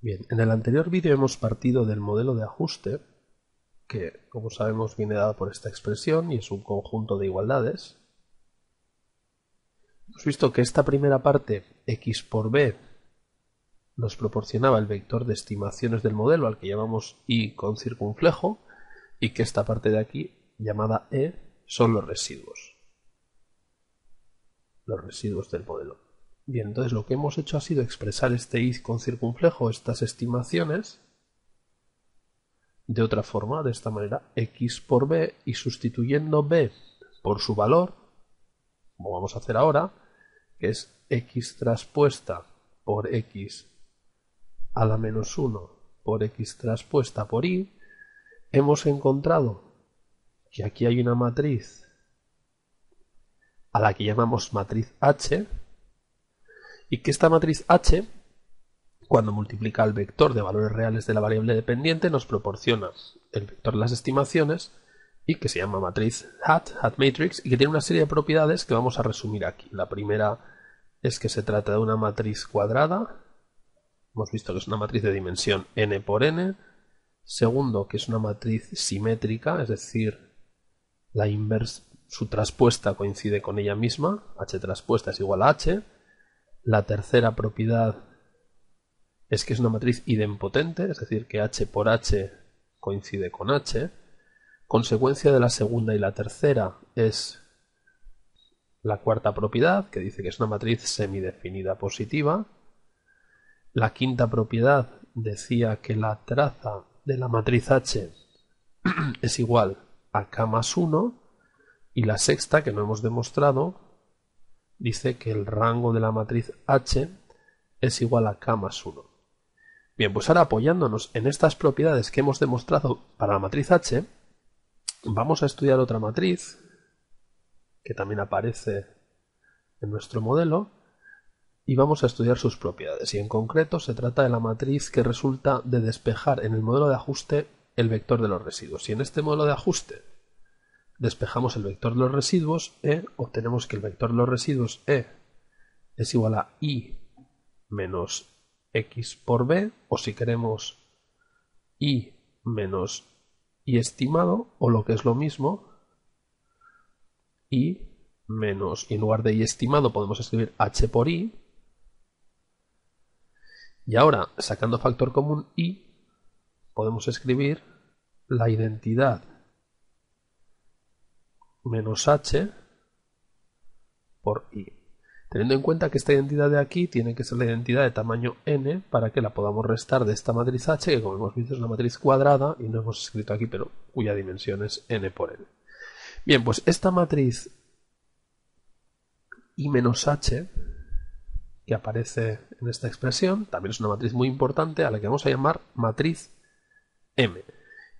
Bien, en el anterior vídeo hemos partido del modelo de ajuste, que como sabemos viene dado por esta expresión y es un conjunto de igualdades. Hemos visto que esta primera parte, x por b, nos proporcionaba el vector de estimaciones del modelo al que llamamos y con circunflejo, y que esta parte de aquí, llamada e, son los residuos. Los residuos del modelo. Bien, entonces lo que hemos hecho ha sido expresar este i con circunflejo, estas estimaciones, de otra forma, de esta manera, x por b, y sustituyendo b por su valor, como vamos a hacer ahora, que es x traspuesta por x a la menos 1 por x traspuesta por y, hemos encontrado que aquí hay una matriz a la que llamamos matriz H, y que esta matriz H, cuando multiplica el vector de valores reales de la variable dependiente, nos proporciona el vector de las estimaciones y que se llama matriz hat, hat matrix, y que tiene una serie de propiedades que vamos a resumir aquí. La primera es que se trata de una matriz cuadrada, hemos visto que es una matriz de dimensión n por n, segundo que es una matriz simétrica, es decir, la inversa, su traspuesta coincide con ella misma, h traspuesta es igual a h, la tercera propiedad es que es una matriz idempotente, es decir, que h por h coincide con h. Consecuencia de la segunda y la tercera es la cuarta propiedad, que dice que es una matriz semidefinida positiva. La quinta propiedad decía que la traza de la matriz H es igual a K más 1. Y la sexta, que no hemos demostrado, dice que el rango de la matriz H es igual a K más 1. Bien, pues ahora apoyándonos en estas propiedades que hemos demostrado para la matriz H, vamos a estudiar otra matriz que también aparece en nuestro modelo y vamos a estudiar sus propiedades. Y en concreto se trata de la matriz que resulta de despejar en el modelo de ajuste el vector de los residuos. Y en este modelo de ajuste despejamos el vector de los residuos e, obtenemos que el vector de los residuos e es igual a i menos x por b, o si queremos i menos i estimado, o lo que es lo mismo, i menos, y en lugar de i estimado podemos escribir h por i, y ahora, sacando factor común i, podemos escribir la identidad menos h por i. Teniendo en cuenta que esta identidad de aquí tiene que ser la identidad de tamaño n para que la podamos restar de esta matriz h, que como hemos visto es una matriz cuadrada y no hemos escrito aquí, pero cuya dimensión es n por n. Bien, pues esta matriz i menos h, que aparece en esta expresión, también es una matriz muy importante a la que vamos a llamar matriz m.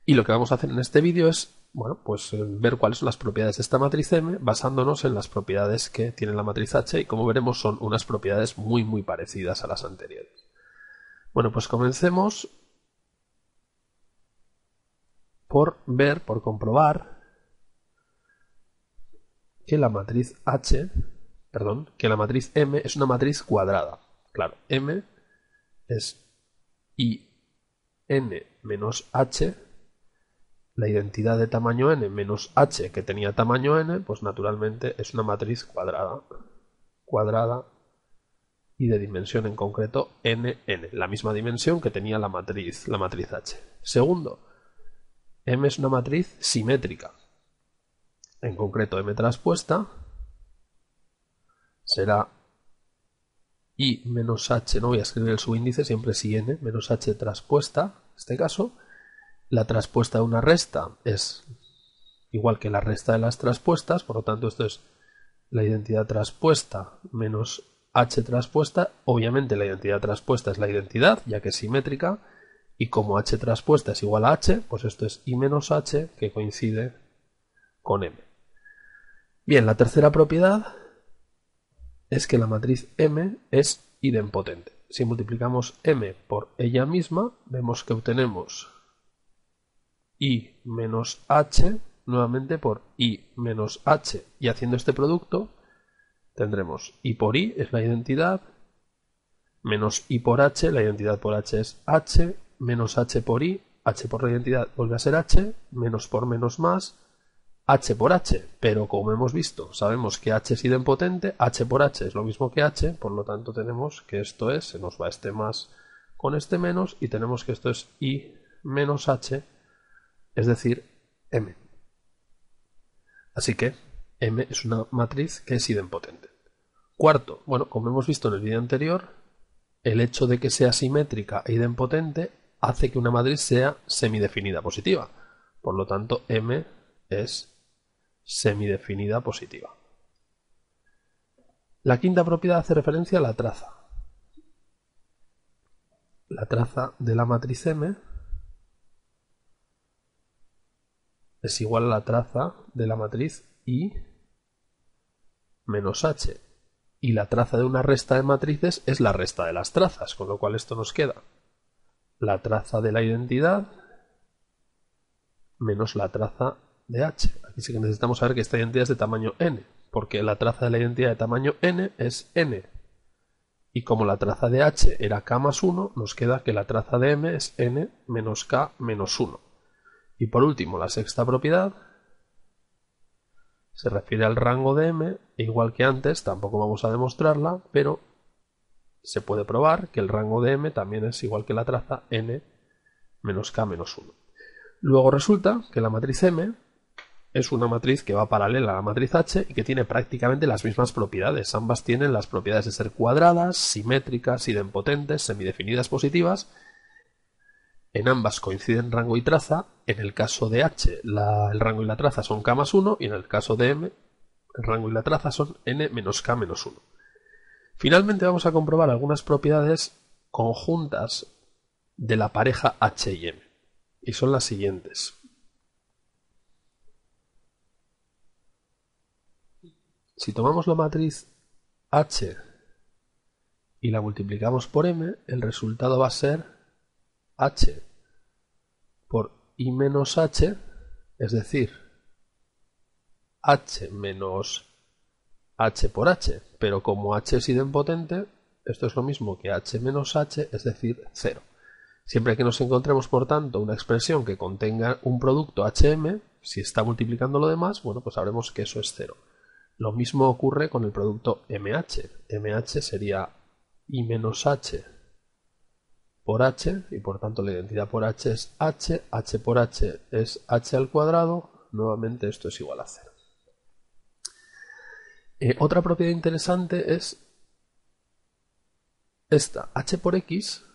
Y lo que vamos a hacer en este vídeo es bueno, pues eh, ver cuáles son las propiedades de esta matriz M basándonos en las propiedades que tiene la matriz H y como veremos son unas propiedades muy muy parecidas a las anteriores. Bueno, pues comencemos por ver, por comprobar que la matriz H, perdón, que la matriz M es una matriz cuadrada. Claro, M es I n menos H la identidad de tamaño n menos h que tenía tamaño n, pues naturalmente es una matriz cuadrada. Cuadrada y de dimensión en concreto n, n, la misma dimensión que tenía la matriz, la matriz h. Segundo, m es una matriz simétrica. En concreto m traspuesta será i menos h, no voy a escribir el subíndice, siempre es n menos h traspuesta, en este caso, la traspuesta de una resta es igual que la resta de las traspuestas, por lo tanto esto es la identidad traspuesta menos h traspuesta. Obviamente la identidad traspuesta es la identidad, ya que es simétrica, y como h traspuesta es igual a h, pues esto es i menos h que coincide con m. Bien, la tercera propiedad es que la matriz m es idempotente. Si multiplicamos m por ella misma, vemos que obtenemos i menos h nuevamente por i menos h. Y haciendo este producto tendremos i por i es la identidad menos i por h, la identidad por h es h, menos h por i, h por la identidad vuelve a ser h, menos por menos más, h por h, pero como hemos visto, sabemos que h es idempotente, h por h es lo mismo que h, por lo tanto tenemos que esto es, se nos va este más con este menos y tenemos que esto es i menos h, es decir, m. Así que m es una matriz que es idempotente. Cuarto, bueno, como hemos visto en el vídeo anterior, el hecho de que sea simétrica e idempotente hace que una matriz sea semidefinida positiva. Por lo tanto, M es semidefinida positiva. La quinta propiedad hace referencia a la traza. La traza de la matriz M es igual a la traza de la matriz I menos H. Y la traza de una resta de matrices es la resta de las trazas, con lo cual esto nos queda la traza de la identidad menos la traza de h. Aquí sí que necesitamos saber que esta identidad es de tamaño n, porque la traza de la identidad de tamaño n es n. Y como la traza de h era k más 1, nos queda que la traza de m es n menos k menos 1. Y por último, la sexta propiedad se refiere al rango de m, e igual que antes, tampoco vamos a demostrarla, pero se puede probar que el rango de m también es igual que la traza n menos k menos 1. Luego resulta que la matriz m es una matriz que va paralela a la matriz H y que tiene prácticamente las mismas propiedades. Ambas tienen las propiedades de ser cuadradas, simétricas, idempotentes, semidefinidas positivas. En ambas coinciden rango y traza. En el caso de H, el rango y la traza son k más 1 y en el caso de M, el rango y la traza son n menos k menos 1. Finalmente vamos a comprobar algunas propiedades conjuntas de la pareja H y M. Y son las siguientes. Si tomamos la matriz H y la multiplicamos por M, el resultado va a ser H por I menos H, es decir, H menos h por h, pero como h es idempotente, esto es lo mismo que h menos h, es decir, 0. Siempre que nos encontremos, por tanto, una expresión que contenga un producto hm, si está multiplicando lo demás, bueno, pues sabremos que eso es 0. Lo mismo ocurre con el producto mh. mh sería i menos h por h, y por tanto la identidad por h es h, h por h es h al cuadrado, nuevamente esto es igual a 0. Eh, otra propiedad interesante es esta, h por x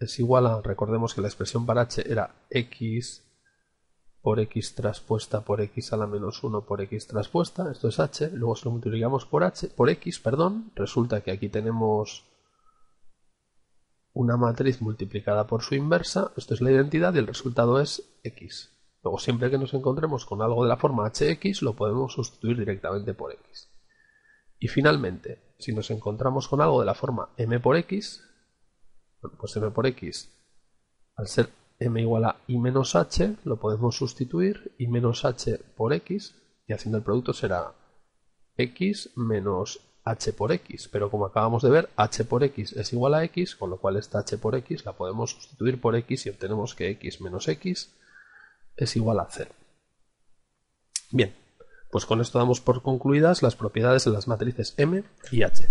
es igual a, recordemos que la expresión para h era x por x traspuesta por x a la menos 1 por x traspuesta, esto es h, luego si lo multiplicamos por h, por x, perdón, resulta que aquí tenemos una matriz multiplicada por su inversa, esto es la identidad y el resultado es x. Luego, siempre que nos encontremos con algo de la forma hx, lo podemos sustituir directamente por x. Y finalmente, si nos encontramos con algo de la forma m por x, pues m por x, al ser m igual a i menos h, lo podemos sustituir i menos h por x, y haciendo el producto será x menos h por x, pero como acabamos de ver, h por x es igual a x, con lo cual esta h por x la podemos sustituir por x y obtenemos que x menos x es igual a 0. Bien, pues con esto damos por concluidas las propiedades de las matrices M y H.